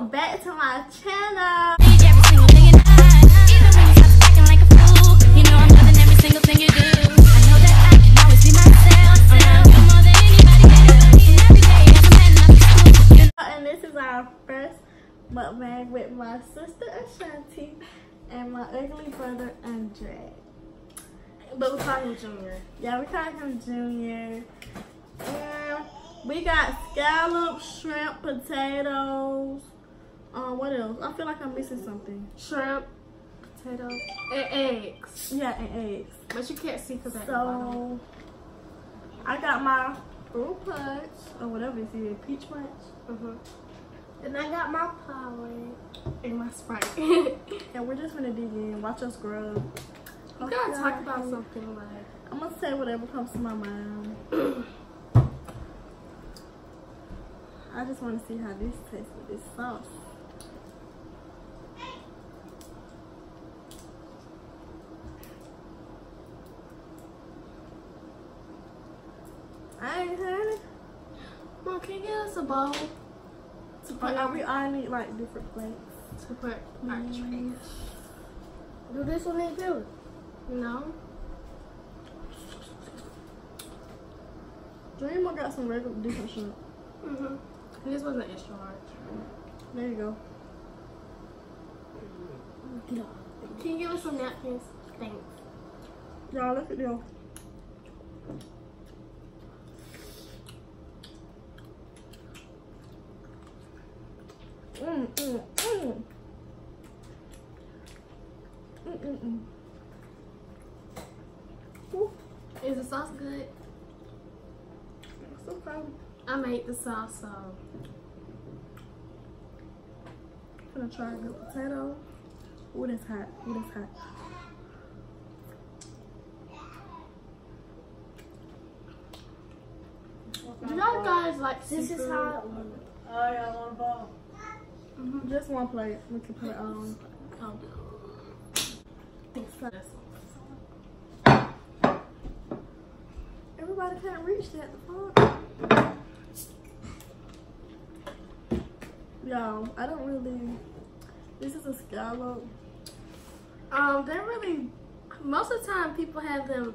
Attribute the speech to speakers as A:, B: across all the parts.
A: welcome back to my channel.
B: Page every single thing in eye. Even when you stop acting like a fool, you know I'm loving every single thing you do. I know that I can always be myself. Now you're more than anybody can do. Every day as a man, I'm cool. You know
A: And this is our first mukbang with my sister Ashanti and my ugly brother Andre.
C: But we call him Junior.
A: Yeah, we call him Junior. And we got scallops, shrimp, potatoes. Um, what else? I feel like I'm missing something.
C: Shrimp, potatoes, and eggs.
A: Yeah, and eggs.
C: But you can't see because at the bottom.
A: So I got my fruit punch or whatever it's is, peach punch.
C: Mhm.
A: And I got my power.
C: And my Sprite.
A: And we're just gonna dig in, watch us grow.
C: We gotta talk about something like
A: I'm gonna say whatever comes to my mind. I just want to see how this tastes with this sauce. I ain't had it.
C: Mom, can you get us a bowl
A: To put, uh, we all need like different plates.
C: to put our
A: Mm.
C: trash?
A: Do this one in too.
C: No?
A: Dreamer got some regular different shrimp.
C: Mm-hmm. This wasn't extra large.
A: There you go.
C: Can you give us some napkins? Thanks.
A: Y'all look at them. Mm, mm, mm. Mm, mm, mm. Ooh,
C: Is the sauce good?
A: it's okay.
C: I made the sauce, so
A: I'm gonna try the potato. Ooh, that's hot. Ooh, that's hot.
C: do y'all guys like
A: This is hot.
D: Oh, yeah, one ball.
A: Mhm, Just one plate. We can put um.
C: Oh.
A: Everybody can't reach that. The fuck? Yo, I don't really. This is a scallop.
C: Um, they're really most of the time people have them.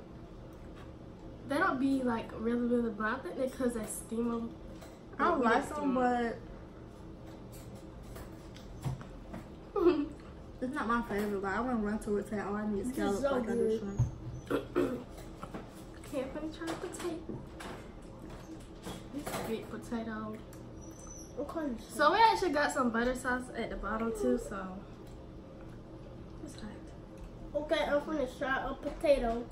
C: They don't be like really really. I they because they steam them.
A: I don't like them, but it's not my favorite. but I wouldn't run to it. Say, oh, I need scallops
D: so
A: like I do
D: good.
A: shrimp.
C: Can't finish trying potato. This big potato.
D: Okay.
C: So we actually got some butter sauce at the bottom too. So it's hot.
D: Okay, I'm gonna try a potato.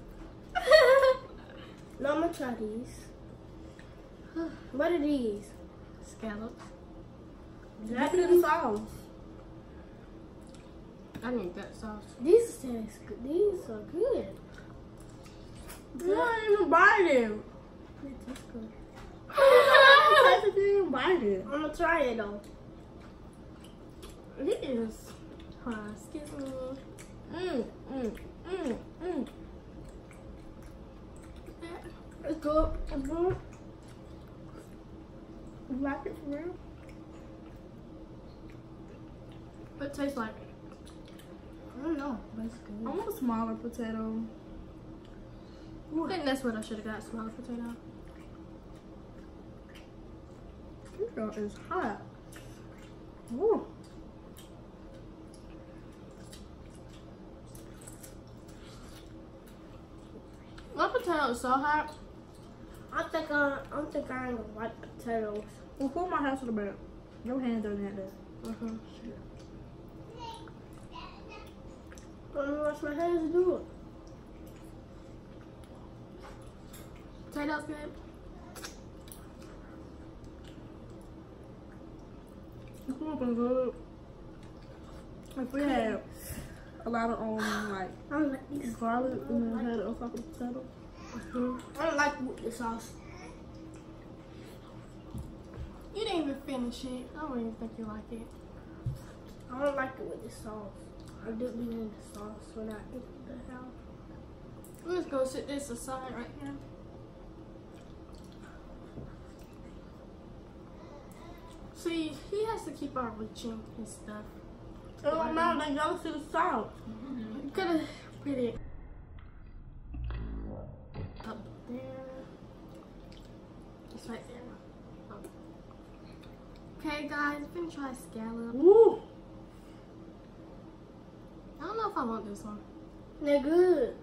D: Now I'm gonna try these. What are these?
C: Scallops.
A: At the sauce.
C: I need that sauce.
D: These taste good. These are good.
A: You don't even bite it.
D: They taste good.
A: I taste it, you didn't bite it.
D: I'm gonna try it though.
C: It is. Hold on, excuse me.
A: Mm, mm, mm, mm.
D: It's good. It's good.
A: You like it for real?
C: What it tastes like?
D: I don't know, but it's
A: I want a smaller potato.
C: I think that's what I should have got. Smaller potato.
A: This is hot. Ooh.
C: My potato is so hot.
D: I think I, I think I ain't gonna like potatoes.
A: Well, pull my hands to the back. Your hands on that there.
C: Mm-hmm.
D: I don't know what my hands do it.
C: Potatoes good.
A: It's. If we had a lot of um like
D: I don't like
A: garlic and then had on top of the potato.
D: I don't like with the sauce.
C: You didn't even finish it. I don't even think you like it.
D: I don't like it with the sauce. I be in the sauce when I eat the house.
C: I'm just gonna sit this aside right here. See, he has to keep on reaching and stuff.
A: It don't matter. They gotta see the salt.
C: You could have put it up there. It's right there. Oh. Okay, guys, I'm gonna try scallop.
A: Woo.
C: I don't know if I want this one.
D: They're good.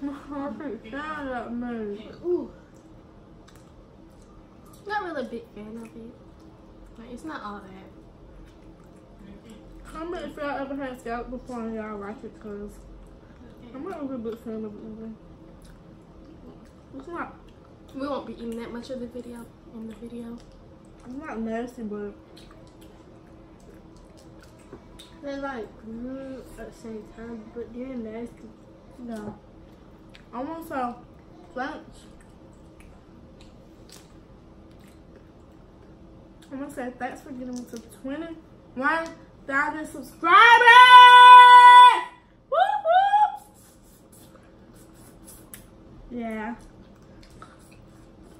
A: I think down that move.
C: Ooh. Not really a big fan of it. Like, it's not all that.
A: Comment if y'all ever had scallop before and y'all like it, cause I'm not a real big fan of it either. It's not,
C: We won't be eating that much of the video in the video.
A: it's not nasty, but
D: They're like good at the same time, but they're nasty.
A: no. I want some lunch. I'm gonna say thanks for getting me to 21,000 subscribers! Woo! Yeah.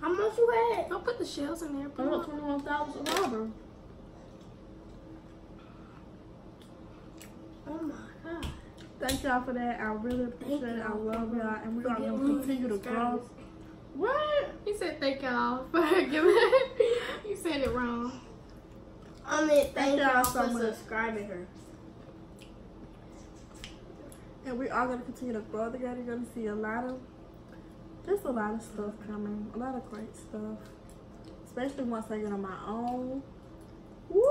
D: How much you had?
C: Don't put the shells in there. Put
A: I'm
C: them
A: at
C: up.
A: 21,000 subscribers.
D: Oh my god.
A: Thank y'all for that. I really appreciate it. I love y'all. And we are going to continue to grow. What?
C: He said thank y'all for giving said it wrong.
D: I mean, thank
A: y'all
D: y'all
A: so much.
D: subscribing her.
A: And we are going to continue to grow together. You're going to see a lot of, just a lot of stuff coming. A lot of great stuff. Especially once I get on my own. Woo!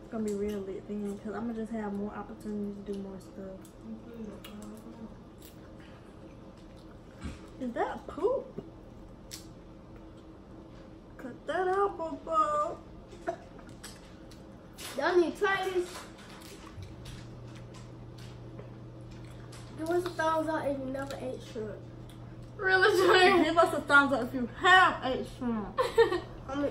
A: It's going to be real lit then. Because I'm going to just have more opportunities to do more stuff. Mm-hmm. Is that poop? Cut that out,
D: need to try this. Give us a thumbs up if you never ate shrimp.
C: Really, Jordan?
A: Give us a thumbs up if you have ate shrimp.
D: I mean,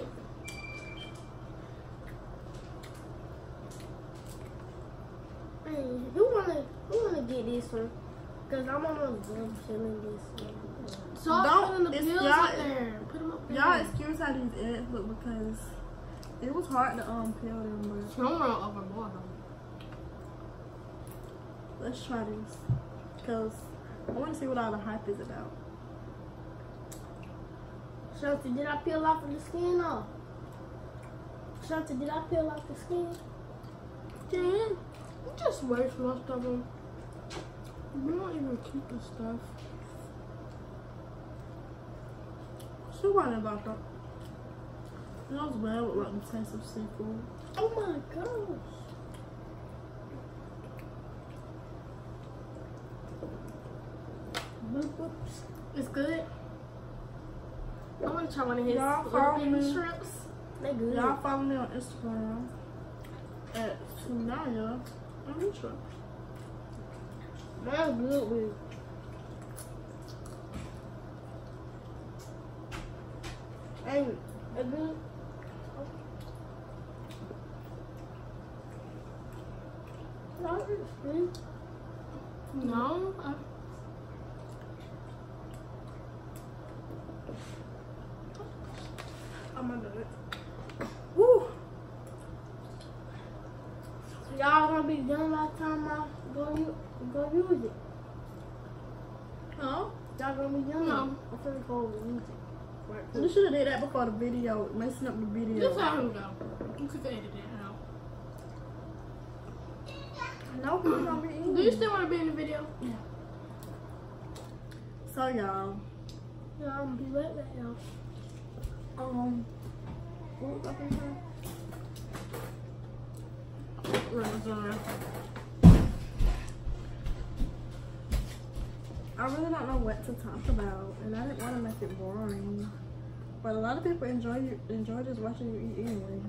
D: Hey, who wanna who wanna get this one? Cause I'm almost done feeling this one.
C: So I'm
A: Don't-
C: putting the
A: it's
C: pills
A: y'all-
C: up there. Put them up there.
A: Y'all excuse how these eggs look because it was hard to um peel them, but
C: Don't run over more though.
A: let's try this. Cause I want to see what all the hype is about.
D: Shanti, did I peel off the skin off? Shanti, did I peel off the skin?
C: Yeah. You just waste most of them. We don't even keep the stuff.
A: She wasn't about that. It was bad with like the taste of seafood.
D: Oh my gosh.
C: It's good. I want to try one of his little shrimps.
D: They good.
A: Y'all follow me on Instagram at Taniya Anitra.
D: Mine's good with Hey, they good. No, it's good.
C: No. I,
A: I'm gonna do it.
D: Woo. Y'all gonna be done by the time I go, u- go use it.
A: Huh?
D: Y'all gonna be done?
C: No.
D: I'm finna go use it. Right
A: You should have did that before the video, messing up the video.
C: just let him go. You could edit it out.
A: No, we're gonna be eating.
C: Do you still want to be in the video? Yeah.
A: So y'all,
D: Yeah, I'm be right back, y'all.
A: um, what was I gonna. I really don't know what to talk about, and I didn't want to make it boring. But a lot of people enjoy you, enjoy just watching you eat anyway.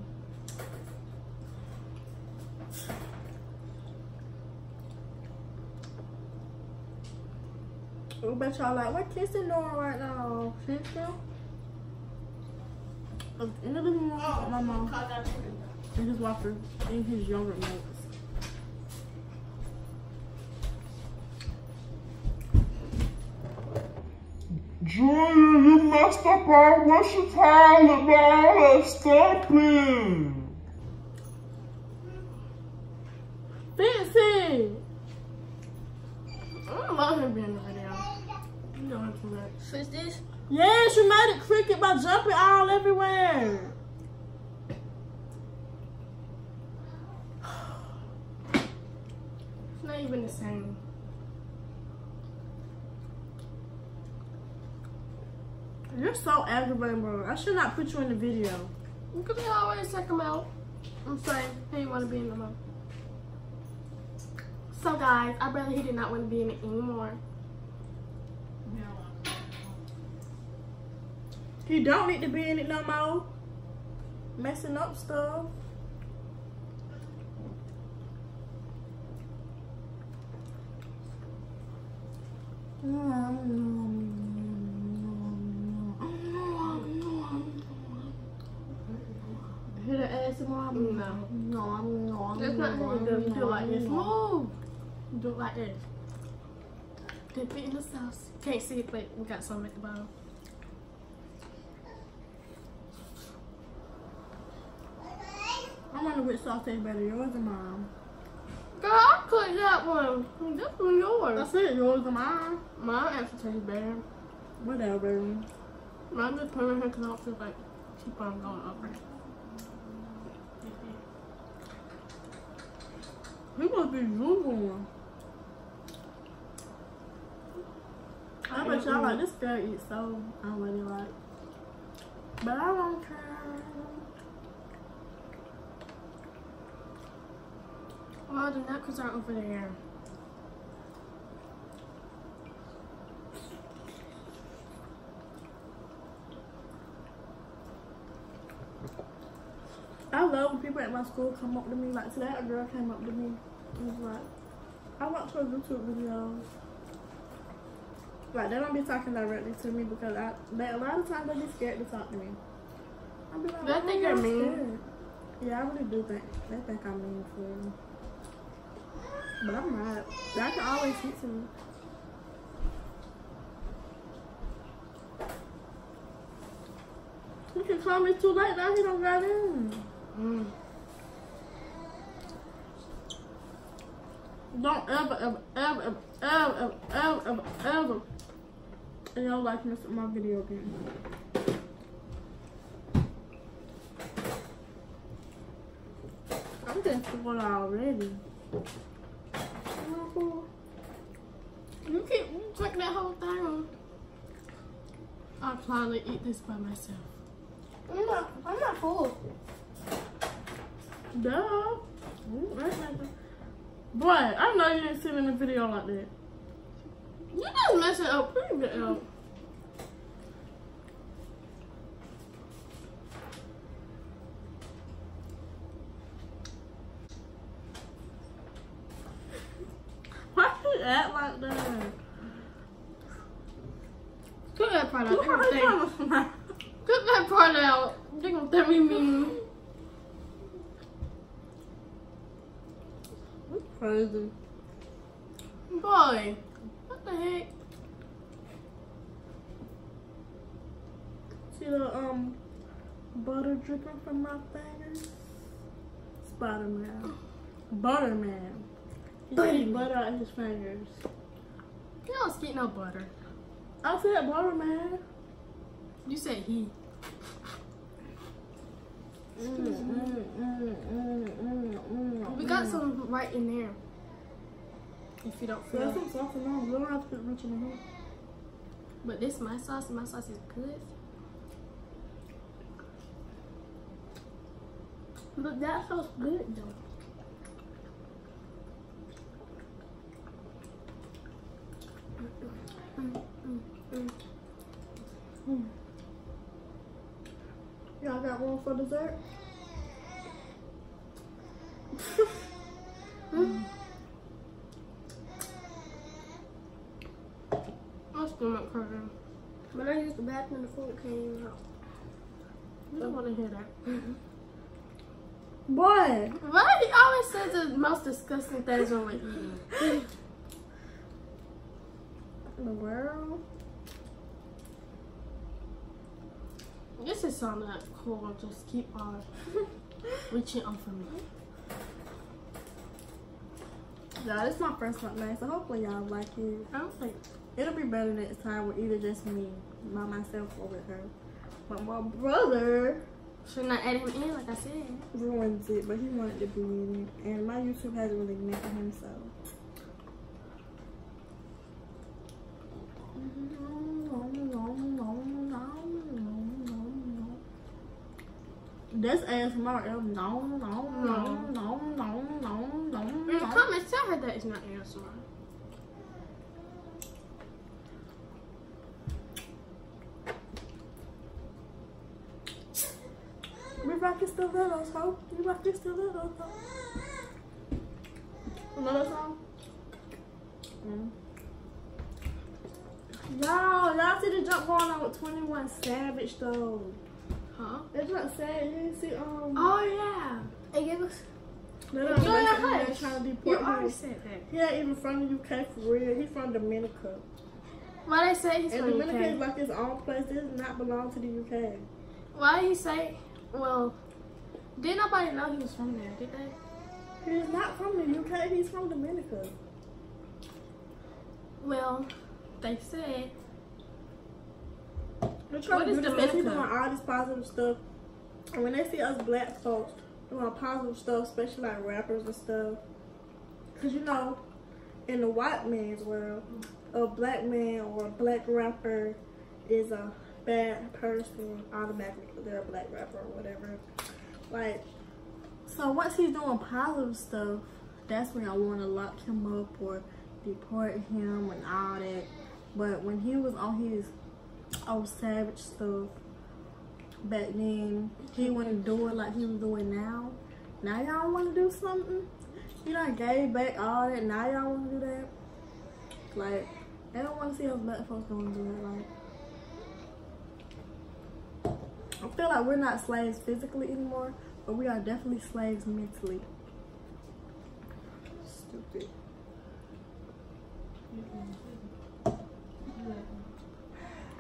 A: Oh, I bet y'all like, what kissing doing right now? Shit, still? At the end of the room, oh, my mom and his wife are in his younger notes.
E: Junior, you messed up all versatile and all that
A: stumping. Fancy.
C: I love him being over there. You know him too much.
D: What's this?
A: Yes, you made it cricket by jumping all everywhere. You're so aggravating, bro. I should not put you in the video.
C: Because they always check him out. I'm saying he didn't want to be in the mo. So guys, I brother he did not want to be in it anymore.
A: He don't need to be in it no more. Messing up stuff. Hear the
C: No.
A: No, no,
C: That's not how you do it. Do it like this. Move. Do it like this. Dip it in the sauce. Can't see it, but we got some at the bottom.
A: I wonder which sauce tastes better, yours or mine.
C: Girl, I cooked that one. This one yours.
A: That's it, yours or mine.
C: Mine actually tastes better.
A: Whatever.
C: Mine just put in here because I don't feel like keep on going over.
A: He must be drooling. I bet y'all like this girl eats so I really like. But I don't care.
C: Oh, the knuckles are over there.
A: I love when people at my school come up to me. Like today, a girl came up to me and was like, I watch her YouTube videos. Like they don't be talking directly to me because I, they, a lot of times they be scared to talk to me. I be like,
C: They think you're mean."
A: scared?" Yeah, I really do think they think I'm mean for real. But I'm not. I can always hit me. You can call me too late now. He don't got in.
C: Mm.
A: Don't ever, ever, ever, ever, ever, ever, ever, in your life mess up my video game. I'm getting full already.
C: You can't take that whole thing on. I'll probably eat this by myself.
D: I'm not, I'm not full.
A: Duh. Boy, I know you didn't ain't sending a video like that.
C: You just mess it up pretty good. Up.
A: Why you act like that?
C: Cut that part out. Cook that part out. They're gonna tell me mean.
A: Crazy.
C: Boy, what the heck?
A: See the um butter dripping from my fingers? Spider Man. Butter Man. He
C: Butterman.
A: butter out his fingers.
C: You don't skeet no butter.
A: I said Butter Man.
C: You said he.
A: Mm, mm, mm, mm, mm, mm,
C: We got
A: mm.
C: some right in there. If you don't
A: There's
C: feel.
A: some sauce in there. You don't have to put much in the.
C: But this my sauce. My sauce is good.
D: But that sauce good though.
A: Y'all got one for dessert?
C: My stomach hurting.
D: When I used the bathroom, the food came out.
C: You don't want to hear that.
A: Boy!
C: Why he always says the most disgusting things when we're eating?
A: The world?
C: This is something that's cool. Just keep on reaching out for me.
A: Yeah, this is my first one, man. So hopefully y'all like it.
C: I don't think.
A: It'll be better next time with either just me, by myself, or with her. But my brother
C: Should not add him in, like I said.
A: ruins it, but he wanted to be in it. And my YouTube hasn't really met him, so. That's ASMR. Uh, no, no, no, no, mm. no, no, no,
C: In the
A: no.
C: Mm, comments, tell her that it's not ASMR.
A: We rockin' stilettos, ho. We rockin' stilettos, ho. Another song? Mm. Y'all, y'all see the jump going on with 21 Savage though.
C: Huh?
A: That's not sad. You didn't see um.
C: Oh, yeah.
D: Hey, give us.
A: no, no, no, trying to
C: You
A: deport
C: already
A: him.
C: said that.
A: He ain't even from the UK for real. He's from Dominica.
C: Why they say he's
A: And
C: from
A: Dominica is
C: UK?
A: like his own place. This does not belong to the UK.
C: Why he say? Well, did nobody know he was from there? Did they?
A: He's not from the UK. He's from Dominica.
C: Well, they said.
A: They're trying
C: What
A: to
C: is
A: do this because he's doing all this positive stuff. And when they see us black folks doing positive stuff, especially like rappers and stuff, because you know, in the white man's world, a black man or a black rapper is a bad person automatically they're a black rapper or whatever. Like, so once he's doing positive stuff, that's when I want to lock him up or deport him and all that. But when he was on his old savage stuff back then, he wouldn't do it like he was doing now. Now y'all want to do something? You done gave back all that. Now y'all want to do that? Like, they don't want to see how black folks going to do it. Like, I feel like we're not slaves physically anymore, but we are definitely slaves mentally. Stupid.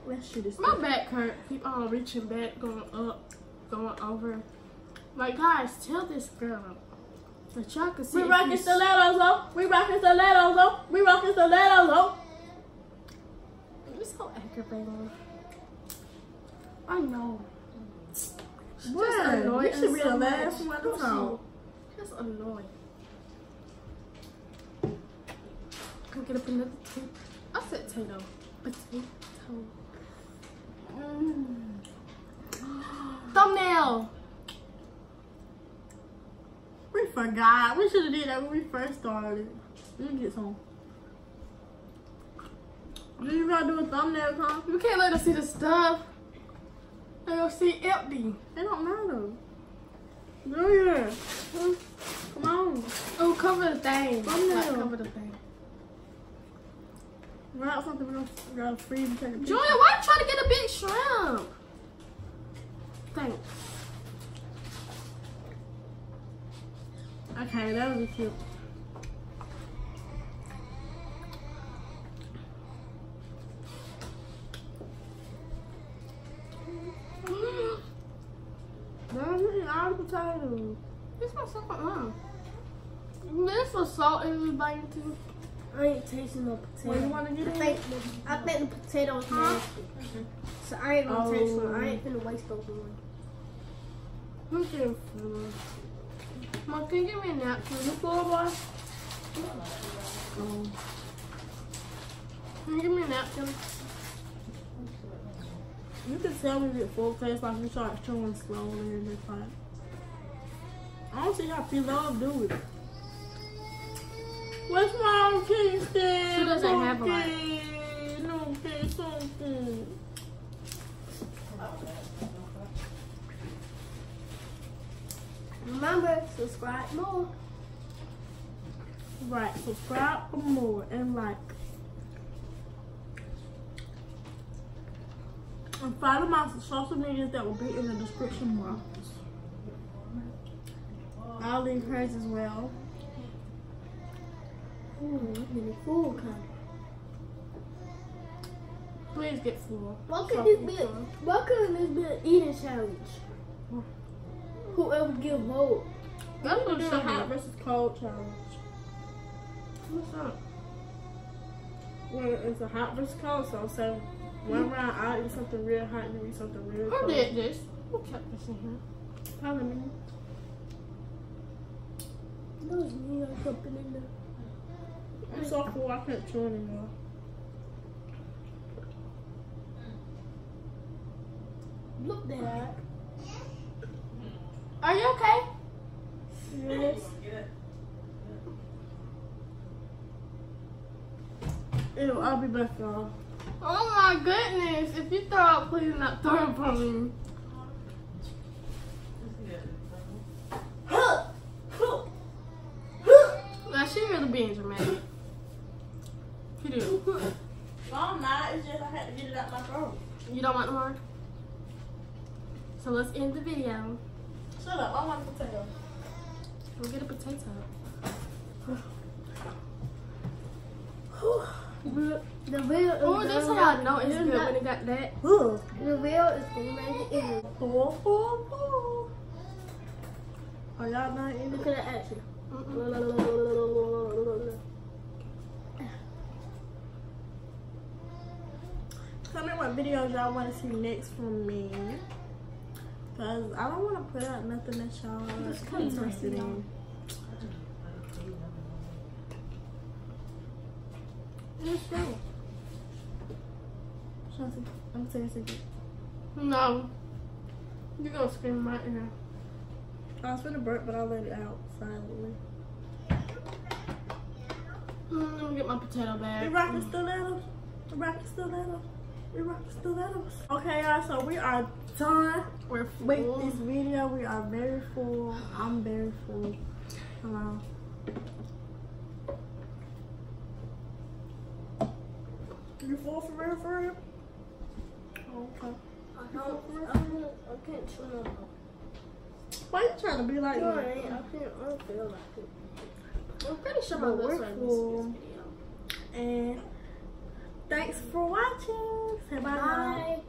A: That shit is
C: My back hurt. Keep on reaching back, going up, going over. Like guys, tell this girl that y'all can see.
A: We
C: rocking
A: stilettos, though. We rocking stilettos, though. We rockin' stilettos, though.
C: You're so aggravating. I know. She's
A: What?
C: Just annoying.
A: You should be
C: so
A: the last one to talk.
C: Just annoying. Go get up another tape. I said potato. Potato.
A: Mm.
C: Thumbnail.
A: We forgot. We should have did that when we first started. Let me get some. Do you gotta do a thumbnail, huh?
C: We can't let her see the stuff. They gonna see empty.
A: It don't matter. Do ya? Come on.
C: Oh, cover the thing.
A: Thumbnail.
C: Like, cover the thing.
A: Something we're gonna, we're gonna freeze and take a picture.
C: Julia, why you trying to get a big shrimp? Thanks.
A: Okay, that be cute. Mom, you eat all.
C: This was so fun. This was salt in the bite too.
D: I ain't tasting no potato.
A: What you wanna get
D: I
A: in?
D: think, I think the potatoes nasty. So I ain't gonna taste one. I ain't
A: oh.
D: gonna waste those one.
A: Look at food.
C: Mom, can you give me a napkin?
A: You full, boy? Oh.
C: Can you give me a napkin?
A: You can tell me you get full face like you start chewing slowly and it's like. I don't see how Pilaf do it. What's Kingston?
C: She doesn't have a lot.
A: No, okay, something.
D: Remember, subscribe more.
A: Right, subscribe for more and like. And follow my social medias that will be in the description box. I'll leave hers as well.
D: Ooh, I'm kind
C: Please get full.
D: Why
C: So
D: couldn't this be?
C: full.
D: Why couldn't this be an eating challenge? Whoever give vote.
C: That's what
A: Do
C: should
A: hot versus cold challenge.
C: What's up?
A: Well, it's a hot versus cold, so say one hmm? round I eat something real hot, and you eat something real
C: Who
A: cold.
C: did this? Who kept this in here?
A: Probably me.
D: Those me or something in there.
A: I'm so full, I can't chew anymore.
D: Look that.
C: Are you okay?
A: Yes. Ew, I'll be back, y'all.
C: Oh my goodness. If you throw up, please not throw up on me. Now she really being dramatic. You do.
A: No, I'm not. It's just I had to get it out my throat.
C: You don't want no more? So let's end the video.
A: Shut up. I want a potato.
C: We'll get a potato.
D: The real is
C: Oh, that's how I know it's
D: You're
C: good
D: not-
C: when it got that.
A: Ugh.
D: The real is gonna make it easy.
A: Four, four, four. Are y'all not eating?
D: Look at the action.
A: Comment what videos y'all want to see next from me. Cause I don't want to put out nothing that y'all interested in.
D: Let's go.
A: Chauncey, I'm a secret.
C: No. You're gonna scream right here.
A: I was finna burp, but I let it out silently.
C: Mm, Let me get my potato bag.
A: rocking stilettos. We rocking stilettos. We rocking stilettos. Okay, y'all. So we are done
C: We're
A: with this video. We are very full. I'm very full. Hello. You full for real, for real? Oh, okay.
D: I don't, I don't, I can't chew no more.
A: Why you trying to be like
D: No, I
A: me?
D: I can't, I don't feel like it.
C: I'm pretty sure my
A: we're full.
C: this video.
A: And thanks for watching. Say bye.
D: Bye.